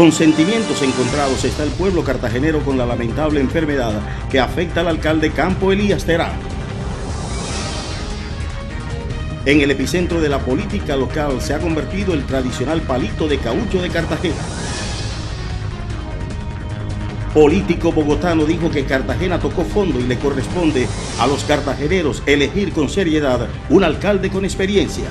Con sentimientos encontrados está el pueblo cartagenero con la lamentable enfermedad que afecta al alcalde Campo Elías Terán. En el epicentro de la política local se ha convertido el tradicional palito de caucho de Cartagena. Político bogotano dijo que Cartagena tocó fondo y le corresponde a los cartageneros elegir con seriedad un alcalde con experiencia.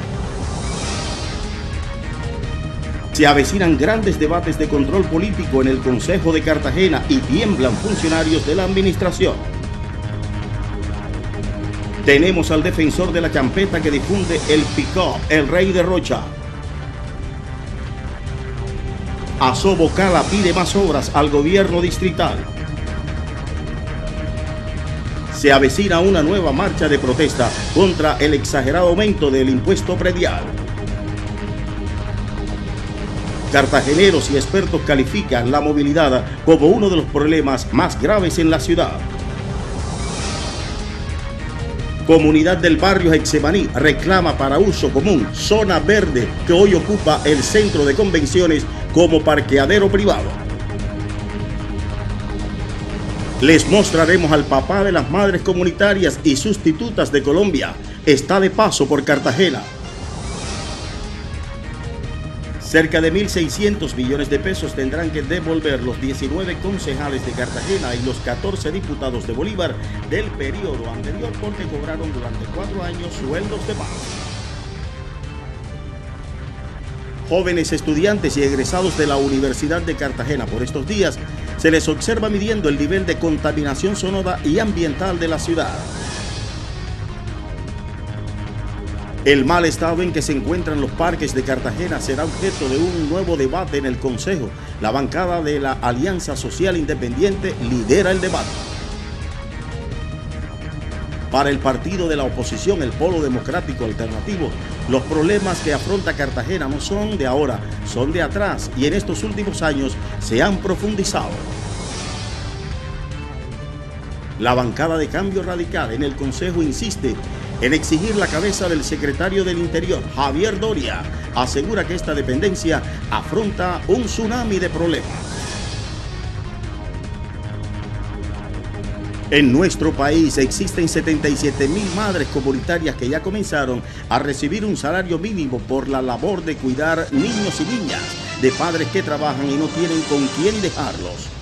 Se avecinan grandes debates de control político en el Consejo de Cartagena y tiemblan funcionarios de la administración. Tenemos al defensor de la champeta que difunde el pick el rey de Rocha. Asobocala pide más obras al gobierno distrital. Se avecina una nueva marcha de protesta contra el exagerado aumento del impuesto predial. Cartageneros y expertos califican la movilidad como uno de los problemas más graves en la ciudad. Comunidad del barrio Hexemaní reclama para uso común zona verde que hoy ocupa el centro de convenciones como parqueadero privado. Les mostraremos al papá de las madres comunitarias y sustitutas de Colombia. Está de paso por Cartagena. Cerca de 1.600 millones de pesos tendrán que devolver los 19 concejales de Cartagena y los 14 diputados de Bolívar del periodo anterior porque cobraron durante cuatro años sueldos de más. Jóvenes estudiantes y egresados de la Universidad de Cartagena por estos días se les observa midiendo el nivel de contaminación sonora y ambiental de la ciudad. El mal estado en que se encuentran los parques de Cartagena será objeto de un nuevo debate en el Consejo. La bancada de la Alianza Social Independiente lidera el debate. Para el partido de la oposición, el Polo Democrático Alternativo, los problemas que afronta Cartagena no son de ahora, son de atrás y en estos últimos años se han profundizado. La bancada de cambio radical en el Consejo insiste en exigir la cabeza del secretario del Interior, Javier Doria, asegura que esta dependencia afronta un tsunami de problemas. En nuestro país existen 77 mil madres comunitarias que ya comenzaron a recibir un salario mínimo por la labor de cuidar niños y niñas de padres que trabajan y no tienen con quién dejarlos.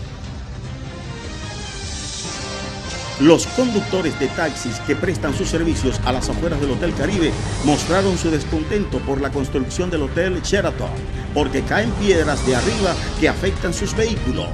Los conductores de taxis que prestan sus servicios a las afueras del Hotel Caribe mostraron su descontento por la construcción del Hotel Sheraton, porque caen piedras de arriba que afectan sus vehículos.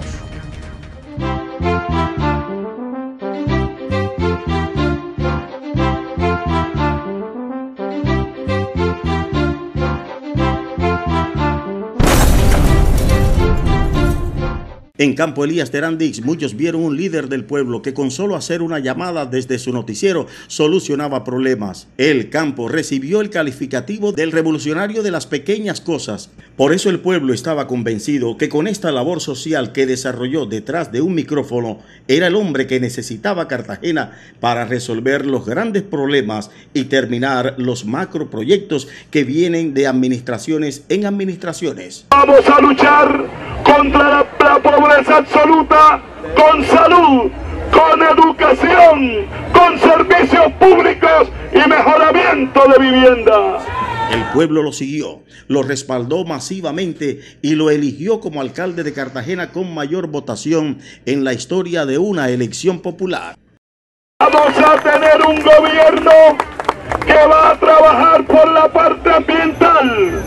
En Campo Elías Terán Dix, muchos vieron un líder del pueblo que con solo hacer una llamada desde su noticiero solucionaba problemas. El campo recibió el calificativo del revolucionario de las pequeñas cosas. Por eso el pueblo estaba convencido que con esta labor social que desarrolló detrás de un micrófono, era el hombre que necesitaba Cartagena para resolver los grandes problemas y terminar los macroproyectos que vienen de administraciones en administraciones. Vamos a luchar contra la, pobreza absoluta con salud, con educación, con servicios públicos y mejoramiento de vivienda. El pueblo lo siguió, lo respaldó masivamente y lo eligió como alcalde de Cartagena con mayor votación en la historia de una elección popular. Vamos a tener un gobierno que va a trabajar por la parte ambiental.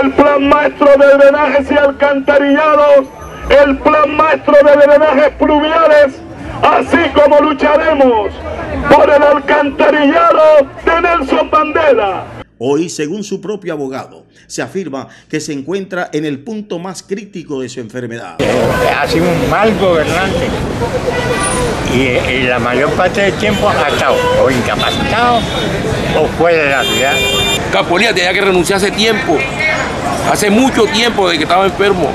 El plan maestro de drenajes y alcantarillados, el plan maestro de drenajes pluviales, así como lucharemos por el alcantarillado de Nelson Mandela. Hoy, según su propio abogado, se afirma que se encuentra en el punto más crítico de su enfermedad. Ha sido un mal gobernante y, la mayor parte del tiempo ha estado o incapacitado o fuera de la ciudad. Capolía tenía que renunciar hace tiempo, hace mucho tiempo de que estaba enfermo.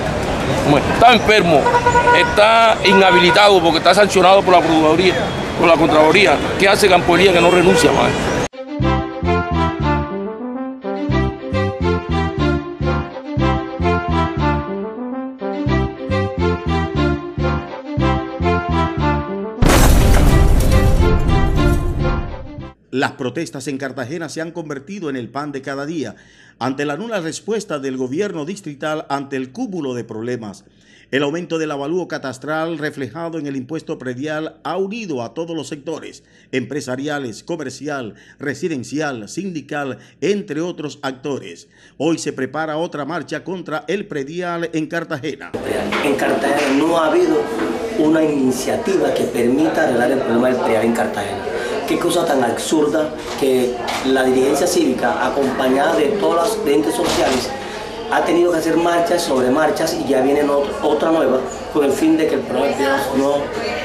Está enfermo, está inhabilitado porque está sancionado por la Procuraduría, por la Contraloría. ¿Qué hace Campolia que no renuncia más? Las protestas en Cartagena se han convertido en el pan de cada día ante la nula respuesta del gobierno distrital ante el cúmulo de problemas. El aumento del avalúo catastral reflejado en el impuesto predial ha unido a todos los sectores, empresariales, comercial, residencial, sindical, entre otros actores. Hoy se prepara otra marcha contra el predial en Cartagena. En Cartagena no ha habido una iniciativa que permita arreglar el problema del predial en Cartagena qué cosa tan absurda que la dirigencia cívica, acompañada de todas las entes sociales, ha tenido que hacer marchas sobre marchas y ya viene otra nueva con el fin de que el problema no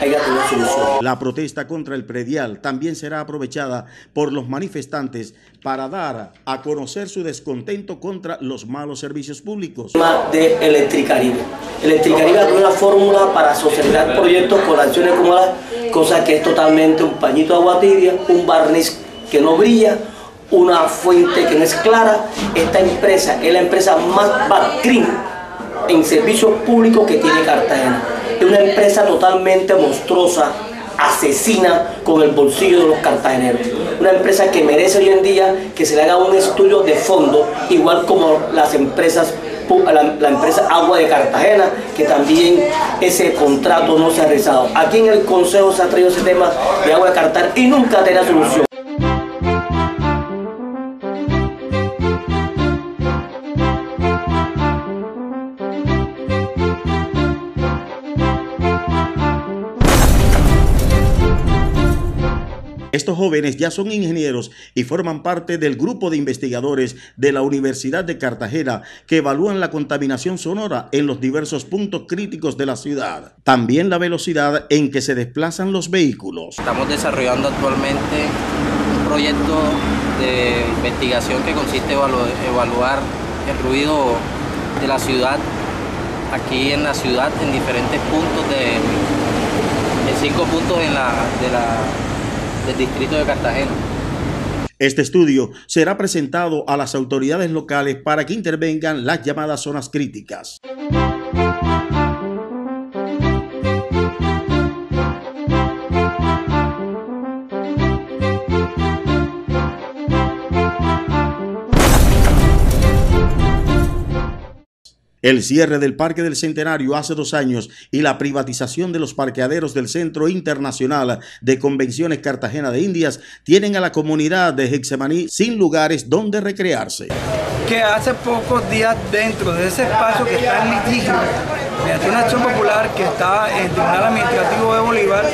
haya tenido solución. La protesta contra el predial también será aprovechada por los manifestantes para dar a conocer su descontento contra los malos servicios públicos. De Electricaribe. Electricaribe es una fórmula para socializar proyectos con acciones como las, cosa que es totalmente un pañito de agua tibia, un barniz que no brilla, una fuente que no es clara. Esta empresa es la empresa más bacrim en servicios públicos que tiene Cartagena. Es una empresa totalmente monstruosa, asesina con el bolsillo de los cartageneros. Una empresa que merece hoy en día que se le haga un estudio de fondo, igual como las empresas la, empresa Agua de Cartagena, que también ese contrato no se ha realizado. Aquí en el Consejo se ha traído ese tema de Agua de Cartagena y nunca tendrá solución. Estos jóvenes ya son ingenieros y forman parte del grupo de investigadores de la Universidad de Cartagena que evalúan la contaminación sonora en los diversos puntos críticos de la ciudad. También la velocidad en que se desplazan los vehículos. Estamos desarrollando actualmente un proyecto de investigación que consiste en evaluar el ruido de la ciudad aquí en la ciudad en diferentes puntos de en cinco puntos en la, de la del distrito de Cartagena. Este estudio será presentado a las autoridades locales para que intervengan las llamadas zonas críticas. El cierre del Parque del Centenario hace dos años y la privatización de los parqueaderos del Centro Internacional de Convenciones Cartagena de Indias tienen a la comunidad de Hexemaní sin lugares donde recrearse. Que hace pocos días dentro de ese espacio que está en litigio, mediante una popular que está en el Tribunal Administrativo de Bolívar,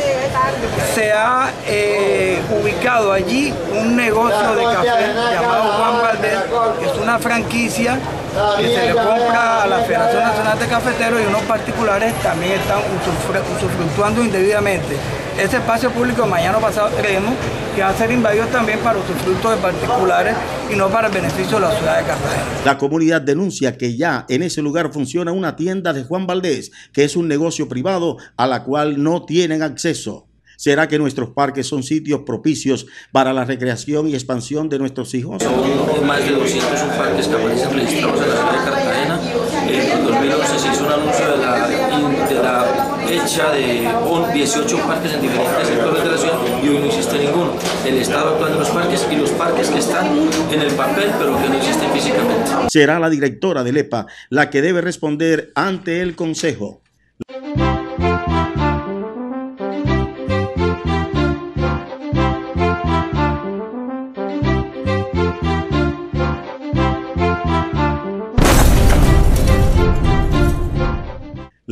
se ha eh, ubicado allí un negocio de café llamado Juan Valdés, que es una franquicia que se le compra a la Federación Nacional de Cafeteros y unos particulares también están usufructuando indebidamente. Ese espacio público mañana pasado creemos que va a ser invadido también para usufructo de particulares y no para el beneficio de la ciudad de Cartagena. La comunidad denuncia que ya en ese lugar funciona una tienda de Juan Valdés, que es un negocio privado a la cual no tienen acceso. ¿Será que nuestros parques son sitios propicios para la recreación y expansión de nuestros hijos? Son más de 200 parques que aparecen registrados en la ciudad de Cartagena. En 2011 se hizo un anuncio de la, de la hecha de 18 parques en diferentes sectores de la ciudad y hoy no existe ninguno. El Estado actual de los parques y los parques que están en el papel pero que no existen físicamente. Será la directora del EPA la que debe responder ante el Consejo.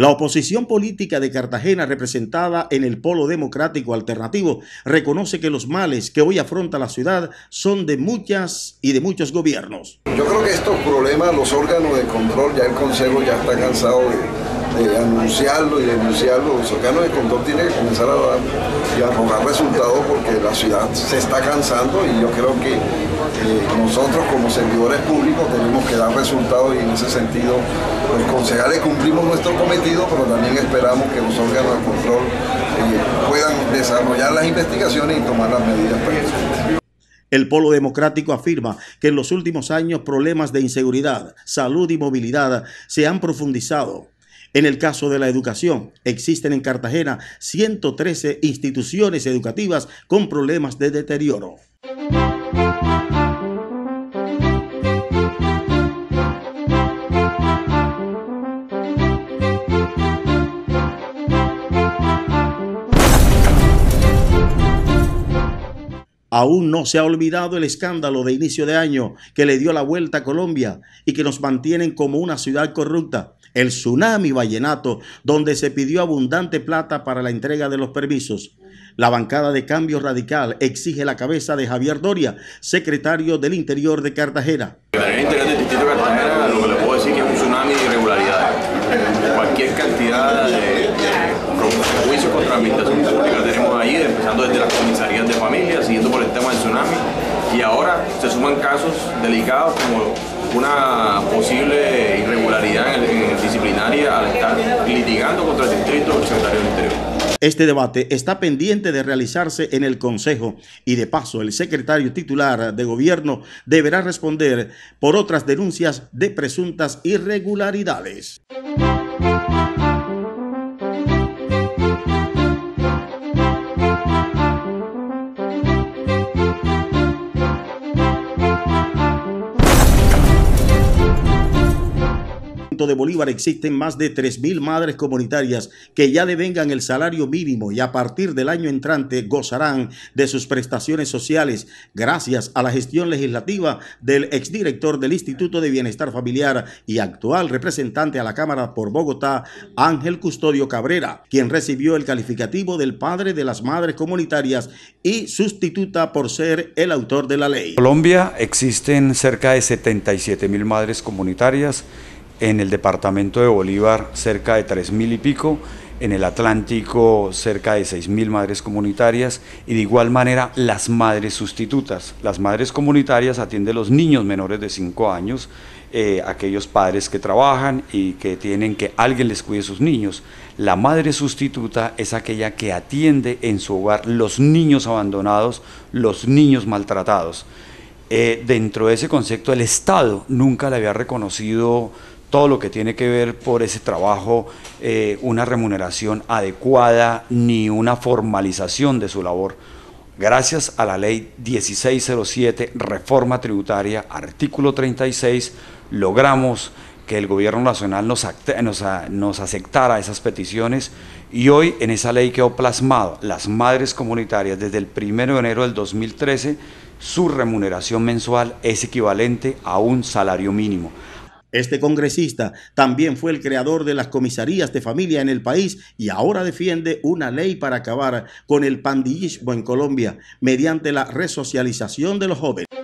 La oposición política de Cartagena, representada en el Polo Democrático Alternativo, reconoce que los males que hoy afronta la ciudad son de muchas y de muchos gobiernos. Yo creo que estos problemas, los órganos de control, ya el Consejo ya está cansado de, anunciarlo y denunciarlo. Los órganos de control tienen que comenzar a dar y a arrojar resultados porque la ciudad se está cansando y yo creo que nosotros como servidores públicos tenemos que dar resultados y en ese sentido los concejales cumplimos nuestro cometido, pero también esperamos que los órganos de control eh, puedan desarrollar las investigaciones y tomar las medidas pertinentes. El Polo Democrático afirma que en los últimos años problemas de inseguridad, salud y movilidad se han profundizado. En el caso de la educación, existen en Cartagena 113 instituciones educativas con problemas de deterioro. Aún no se ha olvidado el escándalo de inicio de año que le dio la vuelta a Colombia y que nos mantienen como una ciudad corrupta. El tsunami vallenato, donde se pidió abundante plata para la entrega de los permisos. La bancada de cambio radical exige la cabeza de Javier Doria, secretario del Interior de Cartagena lo que le puedo decir que es un tsunami de irregularidades. Cualquier cantidad de, de juicios contra la administración pública tenemos ahí, empezando desde las comisarías de familia, siguiendo por el tema del tsunami. Y ahora se suman casos delicados como una posible irregularidad en el, en el disciplinaria al estar litigando contra el distrito del secretario del Interior. Este debate está pendiente de realizarse en el Consejo y de paso el secretario titular de gobierno deberá responder por otras denuncias de presuntas irregularidades. De Bolívar existen más de 3.000 madres comunitarias que ya devengan el salario mínimo y a partir del año entrante gozarán de sus prestaciones sociales gracias a la gestión legislativa del exdirector del Instituto de Bienestar Familiar y actual representante a la Cámara por Bogotá, Ángel Custodio Cabrera, quien recibió el calificativo del padre de las madres comunitarias y sustituta por ser el autor de la ley. En Colombia existen cerca de 77 mil madres comunitarias en el departamento de Bolívar cerca de tres mil y pico, en el Atlántico cerca de seis mil madres comunitarias y de igual manera las madres sustitutas. Las madres comunitarias atienden los niños menores de 5 años, eh, aquellos padres que trabajan y que tienen que alguien les cuide sus niños. La madre sustituta es aquella que atiende en su hogar los niños abandonados, los niños maltratados. Eh, dentro de ese concepto el Estado nunca le había reconocido todo lo que tiene que ver por ese trabajo, eh, una remuneración adecuada ni una formalización de su labor. Gracias a la ley 1607, reforma tributaria, artículo 36, logramos que el gobierno nacional nos, nos, aceptara esas peticiones y hoy en esa ley quedó plasmado las madres comunitarias desde el 1 de enero del 2013, su remuneración mensual es equivalente a un salario mínimo. Este congresista también fue el creador de las comisarías de familia en el país y ahora defiende una ley para acabar con el pandillismo en Colombia mediante la resocialización de los jóvenes.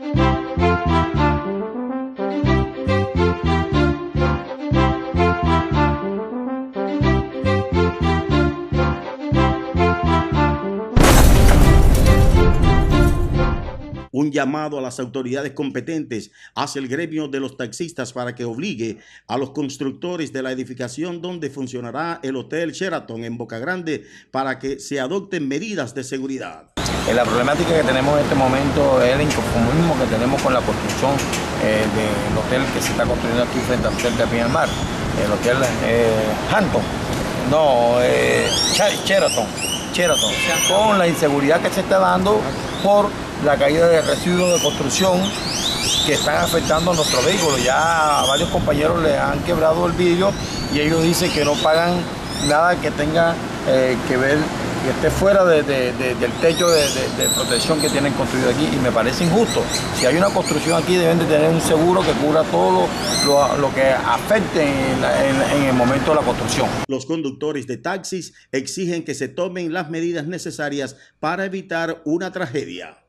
Llamado a las autoridades competentes hace el gremio de los taxistas para que obligue a los constructores de la edificación donde funcionará el Hotel Sheraton en Boca Grande para que se adopten medidas de seguridad. Eh, la problemática que tenemos en este momento es el inconformismo que tenemos con la construcción eh, del hotel que se está construyendo aquí frente al Hotel Capín del Mar, el Hotel eh, no, eh, Sheraton, Sheraton, con la inseguridad que se está dando por la caída de residuos de construcción que están afectando a nuestro vehículo. Ya a varios compañeros le han quebrado el vidrio y ellos dicen que no pagan nada que tenga eh, que ver, que esté fuera del techo de, protección que tienen construido aquí y me parece injusto. Si hay una construcción aquí deben de tener un seguro que cubra todo lo, que afecte en el momento de la construcción. Los conductores de taxis exigen que se tomen las medidas necesarias para evitar una tragedia.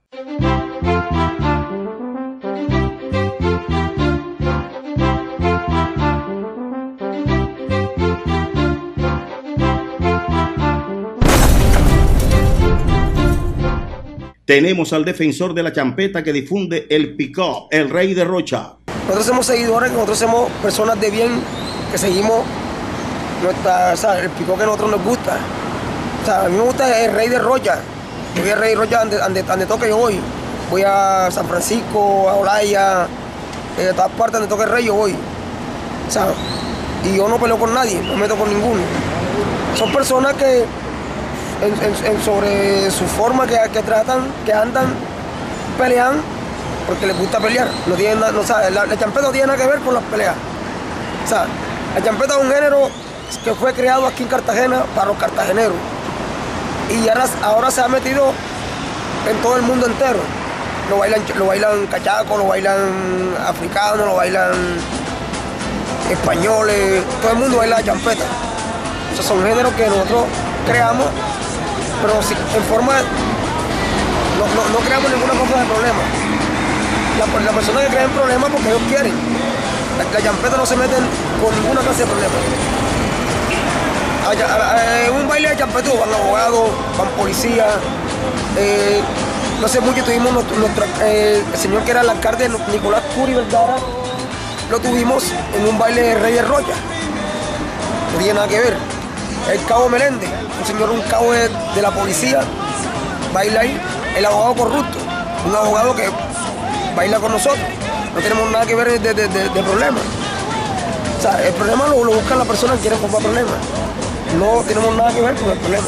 Tenemos al defensor de la champeta que difunde el pick-up, el rey de Rocha. Nosotros somos seguidores, nosotros somos personas de bien que seguimos nuestra, el pick-up que a nosotros nos gusta. a mí me gusta el rey de Rocha. Yo voy a Rey Rocha donde, donde, toque yo voy. Voy a San Francisco, a Olaya, eh, a todas partes donde toque el rey yo voy. Y yo no peleo con nadie, no meto con ninguno. Son personas que sobre su forma que, tratan, que andan, pelean porque les gusta pelear. No tiene nada, no, la, champeta no tiene nada que ver con las peleas. Sea, la champeta es un género que fue creado aquí en Cartagena para los cartageneros. Y ahora, ahora se ha metido en todo el mundo entero. Lo bailan, lo bailan cachacos, lo bailan africanos, lo bailan españoles, todo el mundo baila la champeta. O son géneros que nosotros creamos, pero en forma, no, no- no creamos ninguna forma de problema. La, la persona que crea problemas porque ellos quieren. La, la no se meten con ninguna clase de problema. En un baile de champetú van abogados, van policías. eh, no hace mucho tuvimos nuestro, eh, el señor que era el alcalde Nicolás Curi Vergara, lo tuvimos en un baile de Reyes Roya. No tiene nada que ver. El cabo Meléndez, un señor, un cabo de, de la policía, baila ahí. El abogado corrupto, un abogado que baila con nosotros. No tenemos nada que ver de, de, de- de problema. O sea, el problema lo, lo buscan las personas que quieren formar problemas. No tenemos nada que ver con el problema.